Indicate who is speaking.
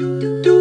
Speaker 1: do